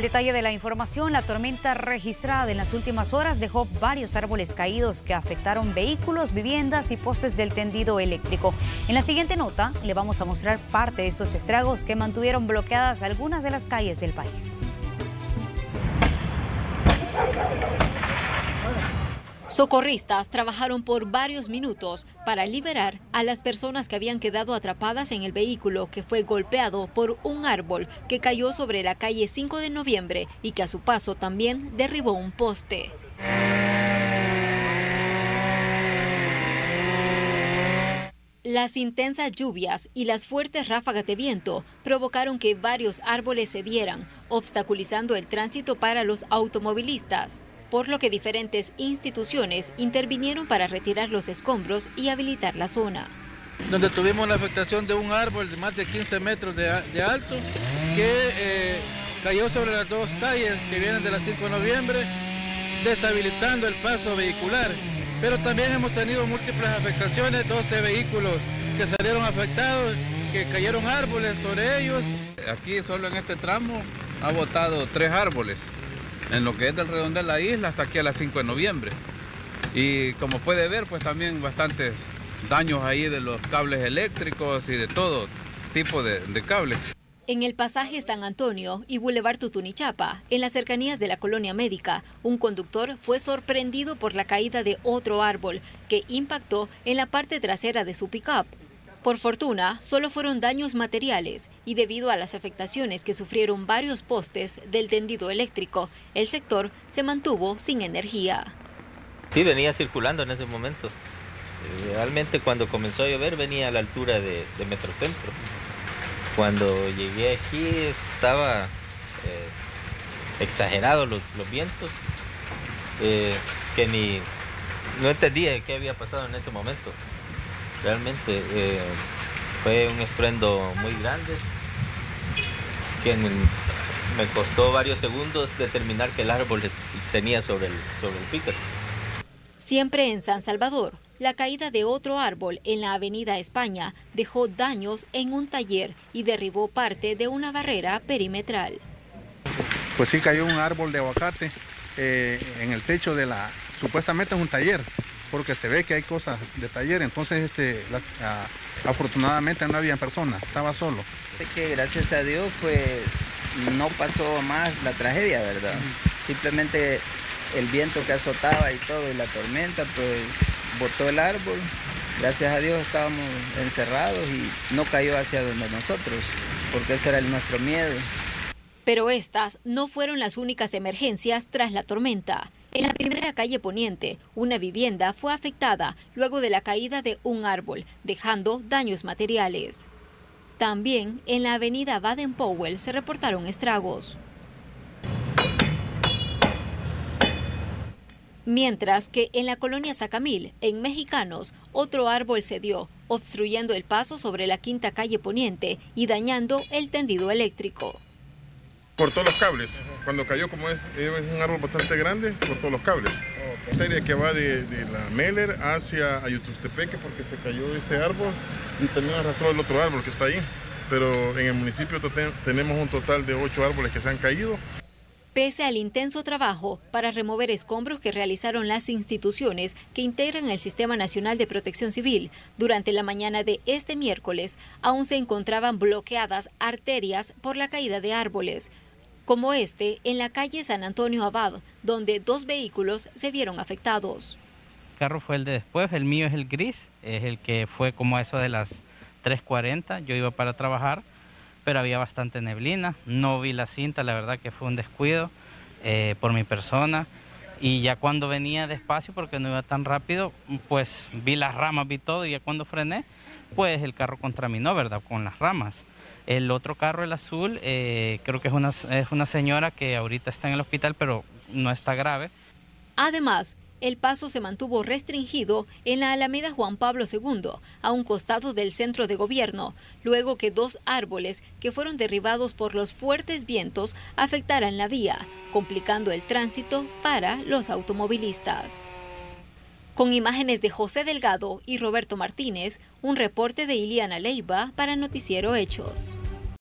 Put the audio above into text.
El detalle de la información, la tormenta registrada en las últimas horas dejó varios árboles caídos que afectaron vehículos, viviendas y postes del tendido eléctrico. En la siguiente nota le vamos a mostrar parte de estos estragos que mantuvieron bloqueadas algunas de las calles del país. Socorristas trabajaron por varios minutos para liberar a las personas que habían quedado atrapadas en el vehículo que fue golpeado por un árbol que cayó sobre la calle 5 de noviembre y que a su paso también derribó un poste. Las intensas lluvias y las fuertes ráfagas de viento provocaron que varios árboles cedieran, obstaculizando el tránsito para los automovilistas por lo que diferentes instituciones intervinieron para retirar los escombros y habilitar la zona. Donde tuvimos la afectación de un árbol de más de 15 metros de, alto que eh, cayó sobre las dos calles que vienen de la 5 de noviembre, deshabilitando el paso vehicular. Pero también hemos tenido múltiples afectaciones, 12 vehículos que salieron afectados, que cayeron árboles sobre ellos. Aquí solo en este tramo ha botado tres árboles en lo que es del redondel de la isla hasta aquí a las 5 de noviembre. Y como puede ver, pues también bastantes daños ahí de los cables eléctricos y de todo tipo de, cables. En el pasaje San Antonio y Boulevard Tutunichapa, en las cercanías de la colonia médica, un conductor fue sorprendido por la caída de otro árbol que impactó en la parte trasera de su pickup. Por fortuna, solo fueron daños materiales y debido a las afectaciones que sufrieron varios postes del tendido eléctrico, el sector se mantuvo sin energía. Sí, venía circulando en ese momento. Realmente cuando comenzó a llover venía a la altura de, Metrocentro. Cuando llegué aquí estaba eh, exagerado los, vientos, eh, que ni no entendía qué había pasado en ese momento. Realmente eh, fue un estruendo muy grande que me costó varios segundos determinar que el árbol tenía sobre el, sobre el Siempre en San Salvador, la caída de otro árbol en la avenida España dejó daños en un taller y derribó parte de una barrera perimetral. Pues sí cayó un árbol de aguacate eh, en el techo de la, supuestamente es un taller, porque se ve que hay cosas de taller, entonces este, afortunadamente no había personas, estaba solo. que gracias a Dios pues no pasó más la tragedia, ¿verdad? Simplemente el viento que azotaba y todo y la tormenta pues botó el árbol. Gracias a Dios estábamos encerrados y no cayó hacia donde nosotros, porque ese era nuestro miedo. Pero estas no fueron las únicas emergencias tras la tormenta. En la primera calle Poniente, una vivienda fue afectada luego de la caída de un árbol, dejando daños materiales. También en la avenida Baden-Powell se reportaron estragos. Mientras que en la colonia Sacamil, en Mexicanos, otro árbol cedió, obstruyendo el paso sobre la quinta calle Poniente y dañando el tendido eléctrico cortó los cables. Cuando cayó, como es, un árbol bastante grande, cortó los cables. Esta área que va de, la Meller hacia Ayutustepeque porque se cayó este árbol y también arrastró el otro árbol que está ahí. Pero en el municipio tenemos un total de ocho árboles que se han caído. Pese al intenso trabajo para remover escombros que realizaron las instituciones que integran el Sistema Nacional de Protección Civil, durante la mañana de este miércoles aún se encontraban bloqueadas arterias por la caída de árboles como este en la calle San Antonio Abad, donde dos vehículos se vieron afectados. El carro fue el de después, el mío es el gris, es el que fue como eso de las 3.40, yo iba para trabajar, pero había bastante neblina, no vi la cinta, la verdad que fue un descuido eh, por mi persona. Y ya cuando venía despacio, porque no iba tan rápido, pues vi las ramas, vi todo, y ya cuando frené, pues el carro contraminó, ¿verdad? Con las ramas. El otro carro, el azul, eh, creo que es una, es una señora que ahorita está en el hospital, pero no está grave. Además, el paso se mantuvo restringido en la Alameda Juan Pablo II, a un costado del centro de gobierno, luego que dos árboles que fueron derribados por los fuertes vientos afectaran la vía, complicando el tránsito para los automovilistas. Con imágenes de José Delgado y Roberto Martínez, un reporte de Iliana Leiva para Noticiero Hechos.